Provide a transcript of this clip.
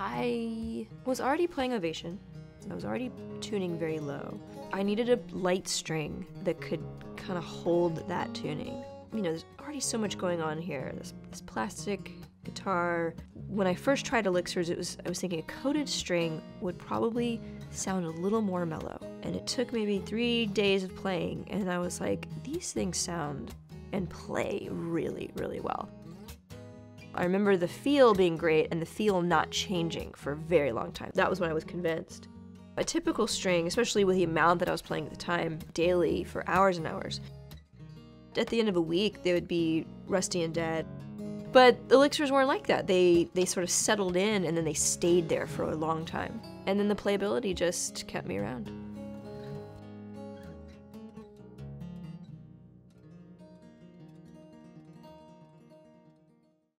I was already playing Ovation. I was already tuning very low. I needed a light string that could kind of hold that tuning. You know, there's already so much going on here. This, this plastic guitar. When I first tried elixirs, it was I was thinking a coated string would probably sound a little more mellow. And it took maybe three days of playing, and I was like, these things sound and play really, really well. I remember the feel being great and the feel not changing for a very long time. That was when I was convinced. A typical string, especially with the amount that I was playing at the time, daily for hours and hours, at the end of a week, they would be rusty and dead. But elixirs weren't like that. They they sort of settled in and then they stayed there for a long time. And then the playability just kept me around.